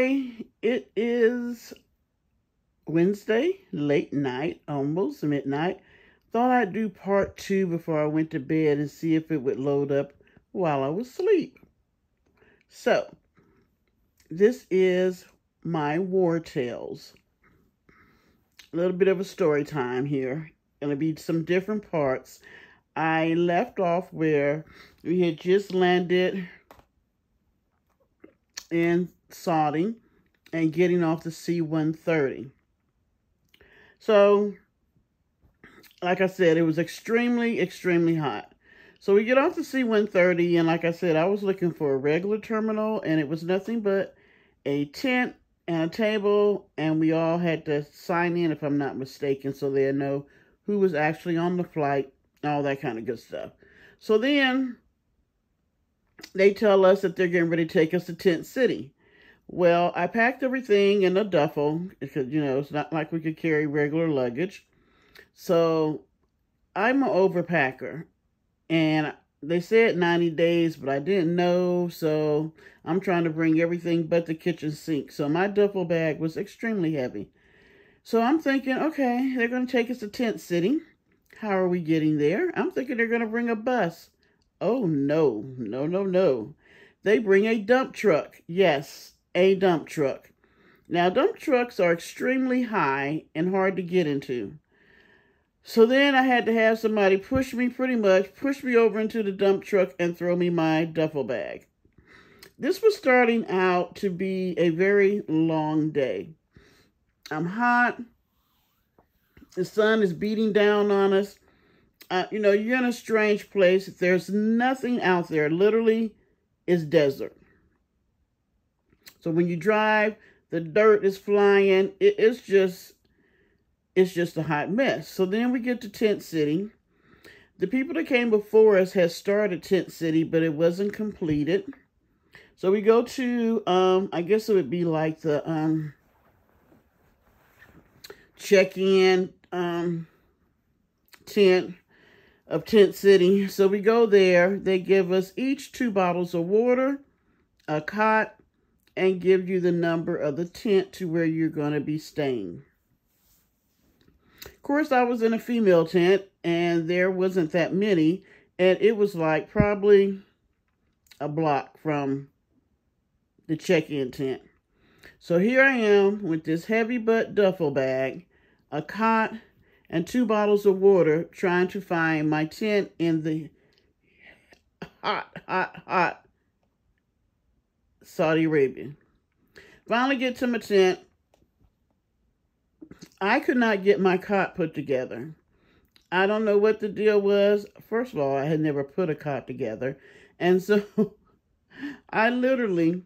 Hi, it is Wednesday, late night, almost midnight. Thought I'd do part two before I went to bed and see if it would load up while I was asleep. So, this is my war tales. A little bit of a story time here. Gonna be some different parts. I left off where we had just landed in Saudi and getting off the C-130. So, like I said, it was extremely, extremely hot. So we get off the C-130, and like I said, I was looking for a regular terminal, and it was nothing but a tent and a table, and we all had to sign in, if I'm not mistaken, so they know who was actually on the flight, all that kind of good stuff. So then they tell us that they're getting ready to take us to Tent City. Well, I packed everything in a duffel because, you know, it's not like we could carry regular luggage. So I'm an overpacker. And they said 90 days, but I didn't know. So I'm trying to bring everything but the kitchen sink. So my duffel bag was extremely heavy. So I'm thinking, okay, they're going to take us to Tent City. How are we getting there? I'm thinking they're going to bring a bus. Oh, no, no, no, no. They bring a dump truck. Yes, a dump truck. Now, dump trucks are extremely high and hard to get into. So then I had to have somebody push me pretty much, push me over into the dump truck and throw me my duffel bag. This was starting out to be a very long day. I'm hot. The sun is beating down on us. Uh, you know, you're in a strange place. There's nothing out there. Literally, it's desert. So when you drive, the dirt is flying. It, it's just, it's just a hot mess. So then we get to Tent City. The people that came before us had started Tent City, but it wasn't completed. So we go to, um, I guess it would be like the um, check-in um, tent of Tent City. So we go there. They give us each two bottles of water, a cot, and give you the number of the tent to where you're going to be staying. Of course, I was in a female tent, and there wasn't that many, and it was like probably a block from the check-in tent. So here I am with this heavy butt duffel bag, a cot, and two bottles of water trying to find my tent in the hot, hot, hot Saudi Arabia. Finally get to my tent. I could not get my cot put together. I don't know what the deal was. First of all, I had never put a cot together. And so I literally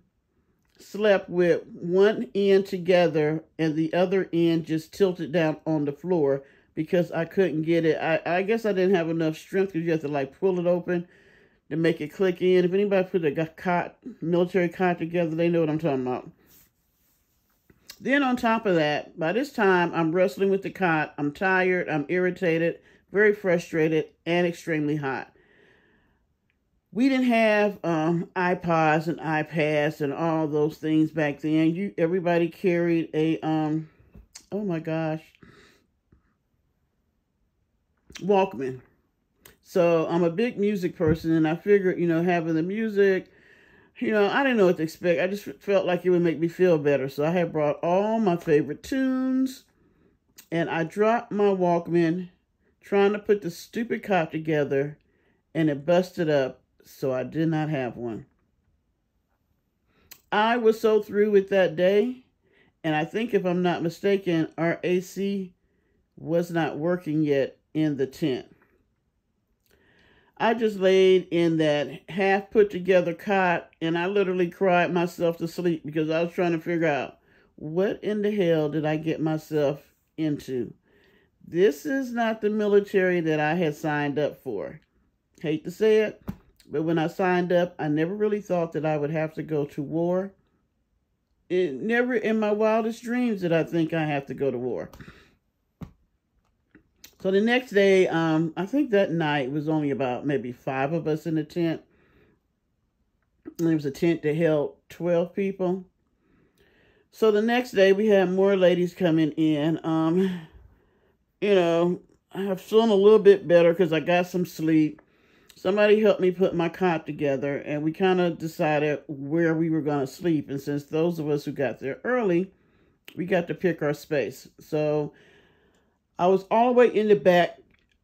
slept with one end together and the other end just tilted down on the floor because I couldn't get it. I, I guess I didn't have enough strength because you have to like pull it open to make it click in. If anybody put a cot, military cot together, they know what I'm talking about. Then on top of that, by this time, I'm wrestling with the cot. I'm tired, I'm irritated, very frustrated, and extremely hot. We didn't have um, iPods and iPads and all those things back then. You Everybody carried a, um, oh my gosh, Walkman. So I'm a big music person, and I figured, you know, having the music, you know, I didn't know what to expect. I just felt like it would make me feel better. So I had brought all my favorite tunes, and I dropped my Walkman trying to put the stupid cop together, and it busted up, so I did not have one. I was so through with that day, and I think if I'm not mistaken, our AC was not working yet in the tent. I just laid in that half put together cot and I literally cried myself to sleep because I was trying to figure out what in the hell did I get myself into? This is not the military that I had signed up for. Hate to say it, but when I signed up, I never really thought that I would have to go to war. It never in my wildest dreams did I think I have to go to war. So the next day, um, I think that night was only about maybe five of us in the tent. And it was a tent that held 12 people. So the next day we had more ladies coming in. Um, you know, I have feeling a little bit better because I got some sleep. Somebody helped me put my cot together, and we kind of decided where we were going to sleep. And since those of us who got there early, we got to pick our space. So I was all the way in the back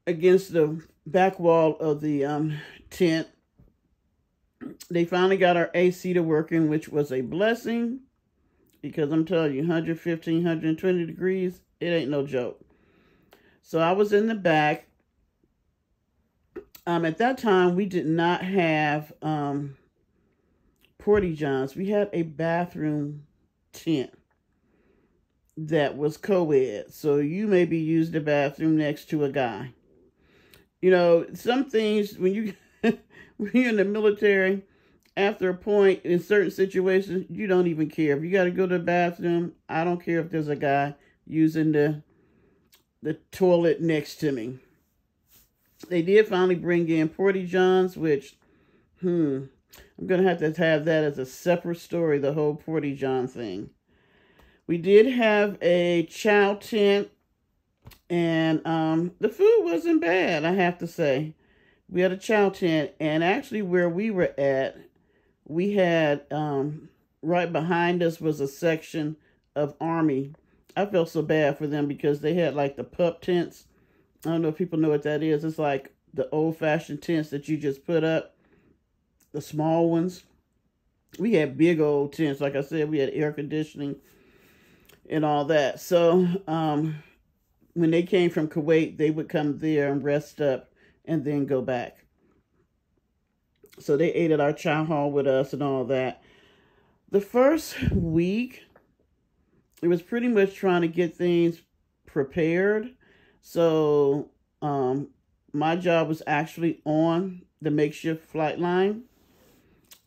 against the back wall of the um, tent. They finally got our AC to working, which was a blessing because I'm telling you, 115, 120 degrees, it ain't no joke. So I was in the back. Um, at that time, we did not have um, Johns. We had a bathroom tent that was co-ed. So you maybe use the bathroom next to a guy. You know, some things when you when you're in the military, after a point in certain situations, you don't even care. If you got to go to the bathroom, I don't care if there's a guy using the the toilet next to me. They did finally bring in Porty Johns, which, hmm, I'm to have to have that as a separate story, the whole Porty John thing. We did have a chow tent, and um, the food wasn't bad, I have to say. We had a chow tent, and actually where we were at, we had, um, right behind us was a section of Army. I felt so bad for them because they had like the pup tents. I don't know if people know what that is. It's like the old-fashioned tents that you just put up, the small ones. We had big old tents. Like I said, we had air conditioning and all that. So um, when they came from Kuwait, they would come there and rest up and then go back. So they ate at our chow hall with us and all that. The first week, it was pretty much trying to get things prepared. So um, my job was actually on the makeshift flight line.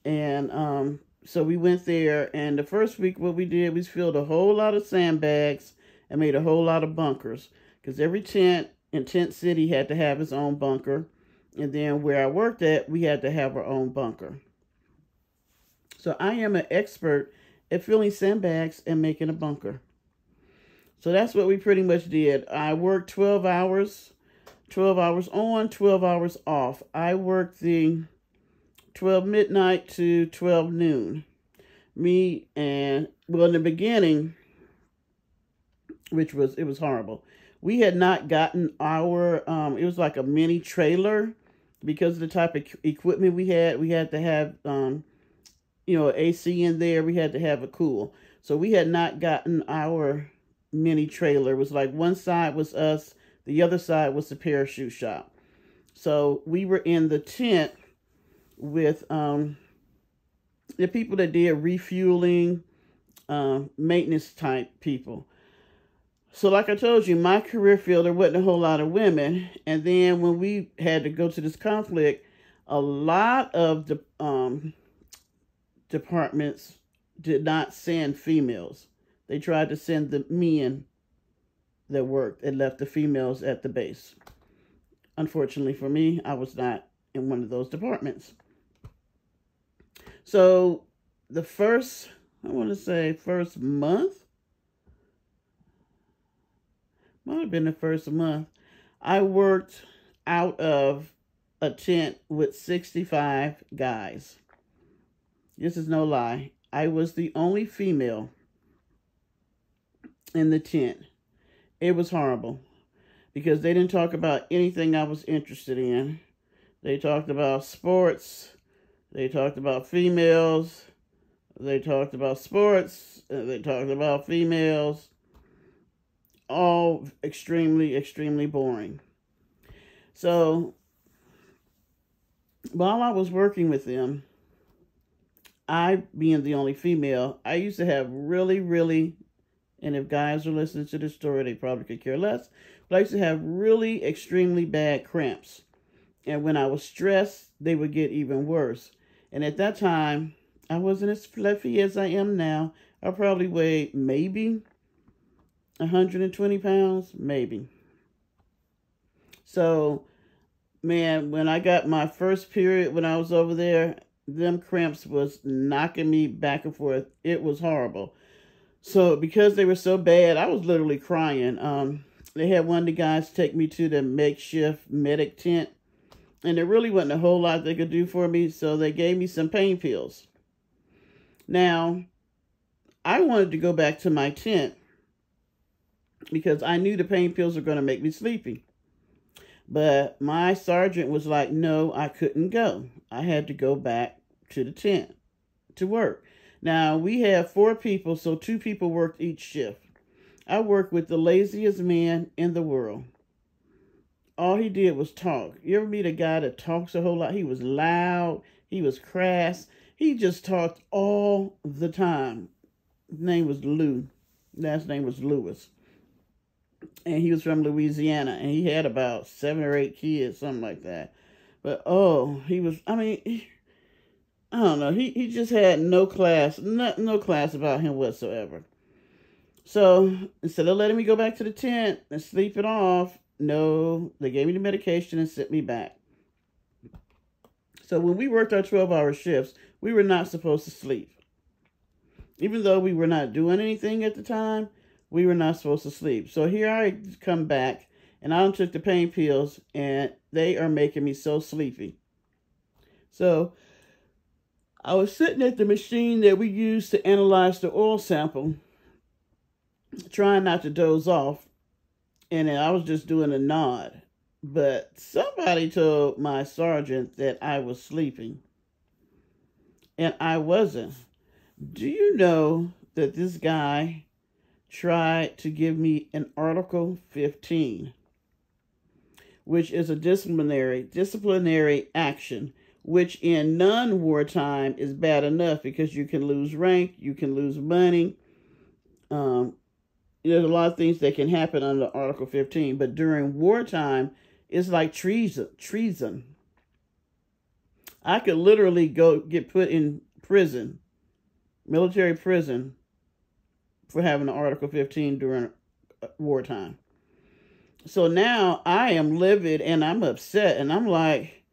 And um, so we went there, and the first week, what we did was filled a whole lot of sandbags and made a whole lot of bunkers because every tent in Tent City had to have its own bunker. And then where I worked at, we had to have our own bunker. So I am an expert at filling sandbags and making a bunker. So that's what we pretty much did. I worked 12 hours, 12 hours on, 12 hours off. I worked the 12 midnight to 12 noon. Me and, well, in the beginning, which was, it was horrible. We had not gotten our, um, it was like a mini trailer because of the type of equipment we had. We had to have, um, you know, AC in there. We had to have a cool. So we had not gotten our mini trailer. It was like one side was us, the other side was the parachute shop. So we were in the tent with um, the people that did refueling, uh, maintenance type people. So, like I told you, my career field, there wasn't a whole lot of women. And then when we had to go to this conflict, a lot of the um, departments did not send females. They tried to send the men that worked and left the females at the base. Unfortunately for me, I was not in one of those departments. So the first, I want to say first month, might have been the first month, I worked out of a tent with 65 guys. This is no lie. I was the only female in the tent. It was horrible because they didn't talk about anything I was interested in. They talked about sports, they talked about females. They talked about sports. They talked about females. All extremely, extremely boring. So, while I was working with them, I, being the only female, I used to have really, really, and if guys are listening to this story, they probably could care less, but I used to have really extremely bad cramps. And when I was stressed, they would get even worse. And at that time, I wasn't as fluffy as I am now. I probably weighed maybe 120 pounds, maybe. So, man, when I got my first period when I was over there, them cramps was knocking me back and forth. It was horrible. So because they were so bad, I was literally crying. Um, they had one of the guys take me to the makeshift medic tent, and there really wasn't a whole lot they could do for me, so they gave me some pain pills. Now, I wanted to go back to my tent because I knew the pain pills were going to make me sleepy. But my sergeant was like, no, I couldn't go. I had to go back to the tent to work. Now, we have four people, so two people worked each shift. I worked with the laziest man in the world. All he did was talk. You ever meet a guy that talks a whole lot? He was loud, he was crass, he just talked all the time. His name was Lou. Last name was Lewis and he was from Louisiana, and he had about seven or eight kids, something like that. But oh, he was, I mean, he, I don't know, he, he just had no class, no, no class about him whatsoever. So instead of letting me go back to the tent and sleep it off, no, they gave me the medication and sent me back. So when we worked our 12 hour shifts, we were not supposed to sleep. Even though we were not doing anything at the time, we were not supposed to sleep. So here I come back and I took the pain pills and they are making me so sleepy. So I was sitting at the machine that we used to analyze the oil sample, trying not to doze off. And I was just doing a nod. But somebody told my sergeant that I was sleeping. And I wasn't. Do you know that this guy tried to give me an Article 15, which is a disciplinary disciplinary action, which in non-wartime is bad enough because you can lose rank, you can lose money. Um, there's a lot of things that can happen under Article 15, but during wartime, it's like treason. Treason. I could literally go get put in prison, military prison, for having an Article 15 during uh, wartime. So now I am livid and I'm upset and I'm like,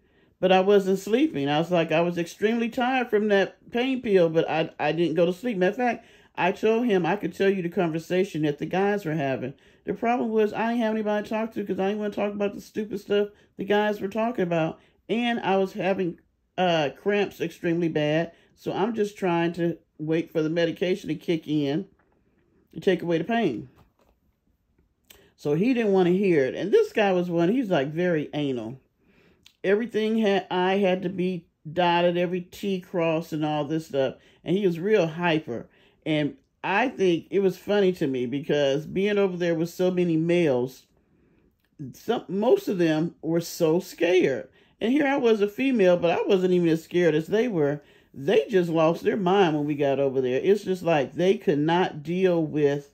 but I wasn't sleeping. I was like, I was extremely tired from that pain pill, but I, I didn't go to sleep. Matter of fact, I told him I could tell you the conversation that the guys were having. The problem was I didn't have anybody to talk to because I didn't want to talk about the stupid stuff the guys were talking about. And I was having uh, cramps extremely bad. So I'm just trying to wait for the medication to kick in to take away the pain. So he didn't want to hear it. And this guy was one, he's like very anal. Everything had I had to be dotted, every T crossed and all this stuff. And he was real hyper. And I think it was funny to me because being over there with so many males, some most of them were so scared. And here I was a female, but I wasn't even as scared as they were they just lost their mind when we got over there. It's just like they could not deal with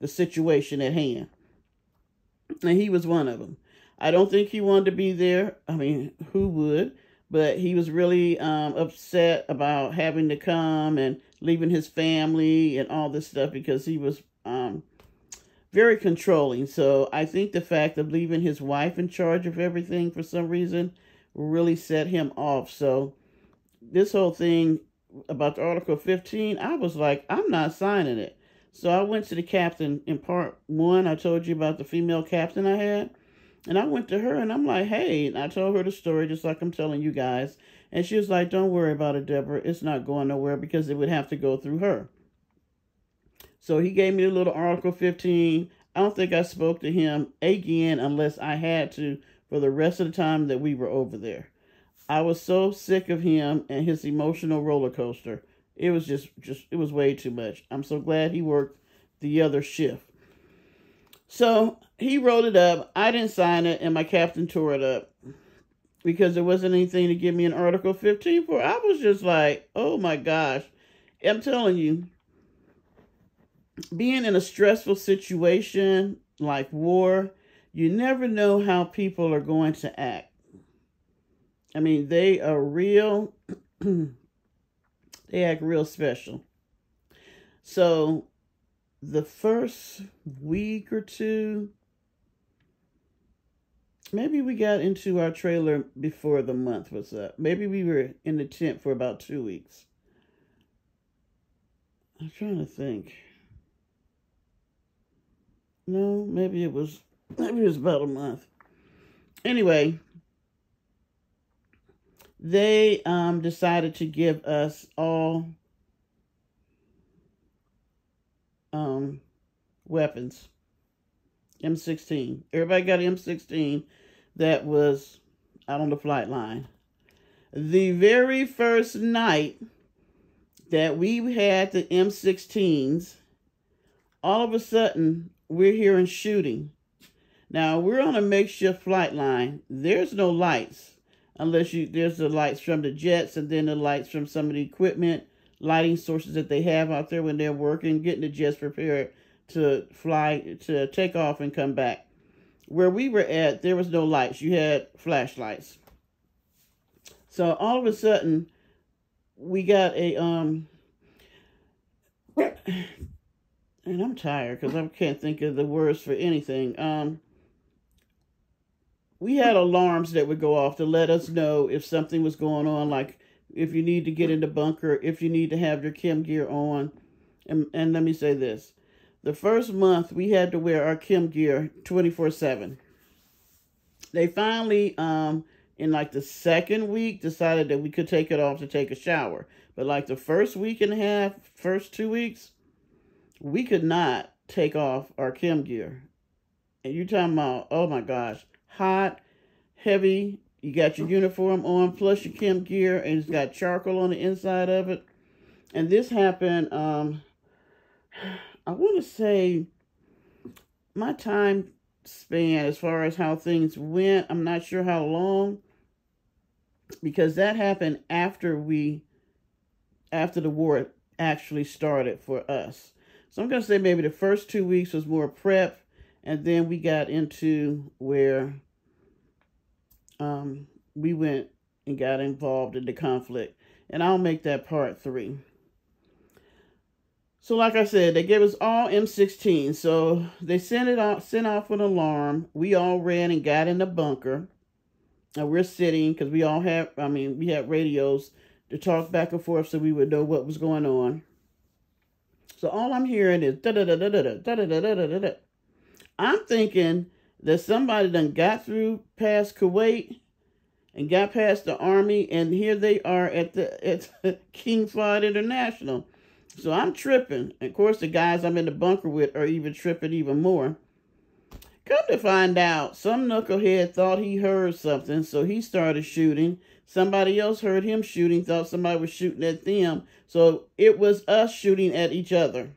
the situation at hand. And he was one of them. I don't think he wanted to be there. I mean, who would? But he was really um, upset about having to come and leaving his family and all this stuff because he was um, very controlling. So I think the fact of leaving his wife in charge of everything for some reason really set him off. So this whole thing about the Article 15, I was like, I'm not signing it. So I went to the captain in part one. I told you about the female captain I had. And I went to her and I'm like, hey, and I told her the story just like I'm telling you guys. And she was like, don't worry about it, Debra. It's not going nowhere because it would have to go through her. So he gave me the little Article 15. I don't think I spoke to him again unless I had to for the rest of the time that we were over there. I was so sick of him and his emotional roller coaster. It was just, just, it was way too much. I'm so glad he worked the other shift. So he wrote it up. I didn't sign it, and my captain tore it up because there wasn't anything to give me an Article 15 for. I was just like, oh my gosh. I'm telling you, being in a stressful situation like war, you never know how people are going to act. I mean, they are real, they act real special. So the first week or two, maybe we got into our trailer before the month was up. Maybe we were in the tent for about two weeks. I'm trying to think. No, maybe it was, maybe it was about a month. Anyway, they um, decided to give us all um, weapons. M16. Everybody got M16 that was out on the flight line. The very first night that we had the M16s, all of a sudden we're hearing shooting. Now we're on a makeshift flight line. There's no lights unless you there's the lights from the jets and then the lights from some of the equipment lighting sources that they have out there when they're working, getting the jets prepared to fly, to take off and come back. Where we were at, there was no lights. You had flashlights. So all of a sudden, we got a, um, and I'm tired because I can't think of the words for anything. Um, we had alarms that would go off to let us know if something was going on, like if you need to get in the bunker, if you need to have your chem gear on. And, and let me say this. The first month we had to wear our chem gear 24 7 they finally um in like the second week decided that we could take it off to take a shower. But like the first week and a half first two weeks we could not take off our chem gear. And you talking about oh my gosh hot heavy you got your uniform on plus your chem gear and it's got charcoal on the inside of it and this happened um I want to say my time span as far as how things went, I'm not sure how long because that happened after we after the war actually started for us. So I'm going to say maybe the first 2 weeks was more prep and then we got into where um we went and got involved in the conflict. And I'll make that part 3. So like I said, they gave us all M16. So they sent it off, sent off an alarm. We all ran and got in the bunker. And we're sitting because we all have, I mean, we had radios to talk back and forth so we would know what was going on. So all I'm hearing is da da da da da da da da da da da. I'm thinking that somebody done got through past Kuwait and got past the army, and here they are at the at King Fahd International. So I'm tripping. Of course, the guys I'm in the bunker with are even tripping even more. Come to find out, some knucklehead thought he heard something, so he started shooting. Somebody else heard him shooting, thought somebody was shooting at them. So it was us shooting at each other.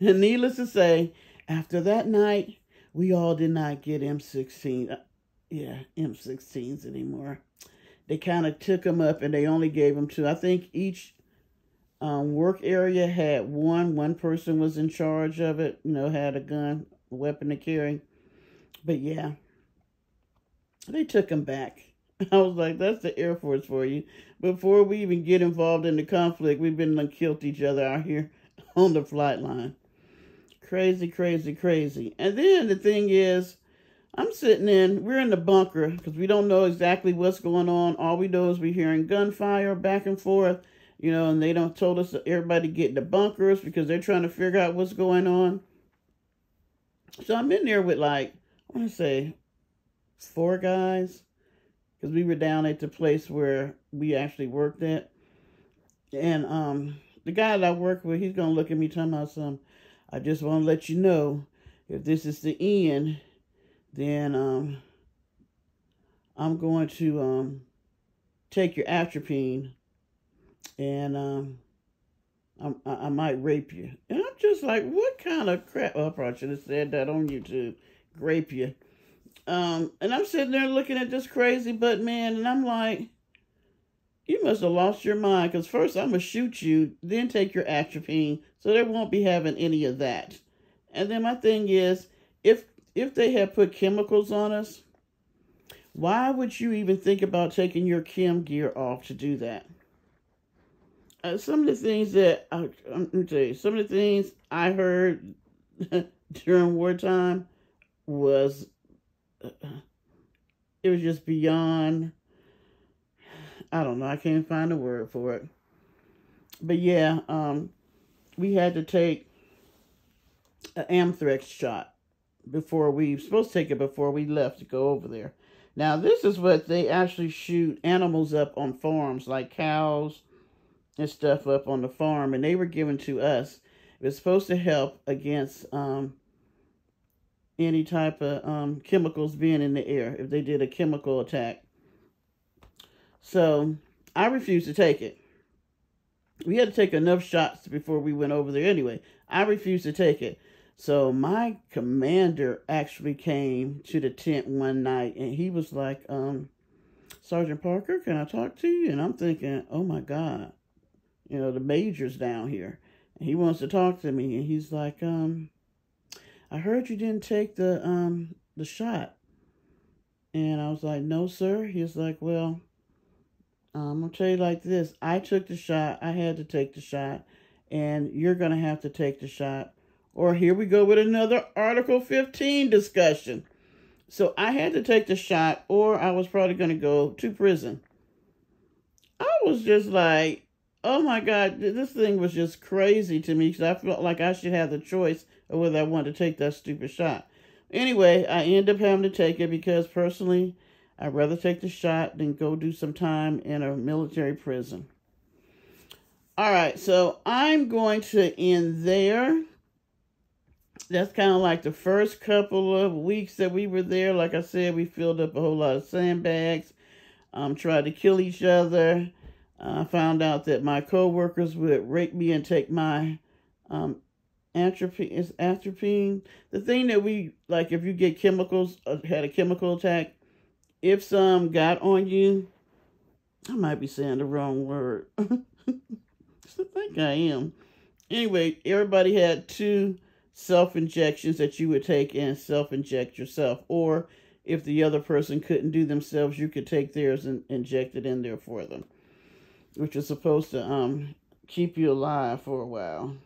And needless to say, after that night, we all did not get M16. Uh, yeah, M16s anymore. They kind of took them up and they only gave them to, I think each um, work area had one. One person was in charge of it, you know, had a gun, a weapon to carry. But yeah, they took them back. I was like, that's the Air Force for you. Before we even get involved in the conflict, we've been like, killed each other out here on the flight line. Crazy, crazy, crazy. And then the thing is, I'm sitting in, we're in the bunker because we don't know exactly what's going on. All we know is we're hearing gunfire back and forth you know, and they don't told us everybody get in the bunkers because they're trying to figure out what's going on. So I'm in there with like, I want to say four guys because we were down at the place where we actually worked at. And um, the guy that I work with, he's going to look at me talking about some, I just want to let you know, if this is the end, then um, I'm going to um, take your atropine and um, I, I, might rape you. And I'm just like, what kind of crap? Oh, I probably should have said that on YouTube. Rape you. Um, and I'm sitting there looking at this crazy butt man, and I'm like, you must have lost your mind, because first I'm going to shoot you, then take your atropine, so they won't be having any of that. And then my thing is, if if they have put chemicals on us, why would you even think about taking your chem gear off to do that? uh, some of the things that I, I'm gonna tell you, some of the things I heard during wartime was uh, it was just beyond. I don't know. I can't find a word for it. But yeah, um, we had to take an anthrax shot before we supposed to take it before we left to go over there. Now this is what they actually shoot animals up on farms like cows and stuff up on the farm, and they were given to us. It was supposed to help against um, any type of um, chemicals being in the air if they did a chemical attack. So I refused to take it. We had to take enough shots before we went over there anyway. I refused to take it. So my commander actually came to the tent one night and he was like, um, Sergeant Parker, can I talk to you? And I'm thinking, oh my God, you know, the major's down here. And he wants to talk to me. And he's like, um, I heard you didn't take the um the shot. And I was like, no, sir. He's like, well, I'm going to tell you like this. I took the shot. I had to take the shot. And you're going to have to take the shot. Or here we go with another Article 15 discussion. So I had to take the shot or I was probably going to go to prison. I was just like, oh my God, this thing was just crazy to me because I felt like I should have the choice of whether I wanted to take that stupid shot. Anyway, I end up having to take it because personally, I'd rather take the shot than go do some time in a military prison. All right, so I'm going to end there. That's kind of like the first couple of weeks that we were there. Like I said, we filled up a whole lot of sandbags, um, tried to kill each other. I uh, found out that my coworkers would rape me and take my um, atropine is atropine. The thing that we like, if you get chemicals, uh, had a chemical attack, if some got on you, I might be saying the wrong word. I think I am. Anyway, everybody had two self injections that you would take and self inject yourself. Or if the other person couldn't do themselves, you could take theirs and inject it in there for them, which is supposed to um keep you alive for a while.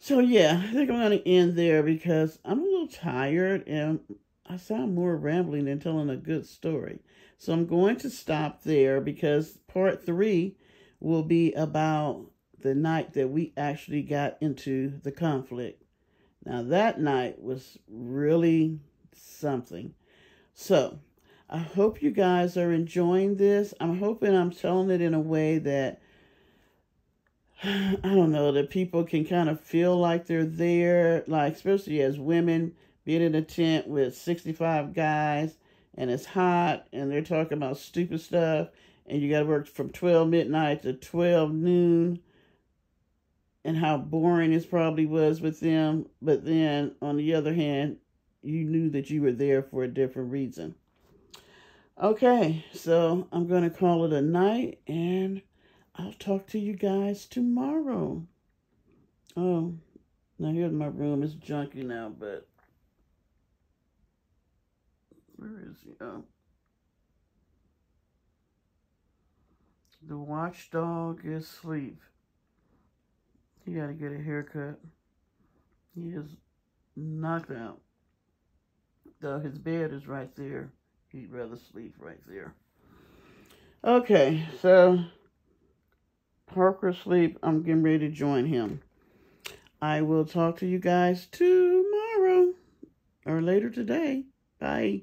So yeah, I think I'm going to end there because I'm a little tired and I sound more rambling than telling a good story. So I'm going to stop there because part three will be about the night that we actually got into the conflict. Now that night was really something. So I hope you guys are enjoying this. I'm hoping I'm telling it in a way that I don't know, that people can kind of feel like they're there, like especially as women being in a tent with 65 guys and it's hot and they're talking about stupid stuff and you got to work from 12 midnight to 12 noon and how boring it probably was with them. But then on the other hand, you knew that you were there for a different reason. Okay, so I'm going to call it a night and I'll talk to you guys tomorrow. Oh, now here's my room. It's junky now, but where is he? Oh. The watchdog is asleep. He got to get a haircut. He is knocked out. Though his bed is right there. He'd rather sleep right there. Okay, so Parker sleep. I'm getting ready to join him. I will talk to you guys tomorrow or later today. Bye.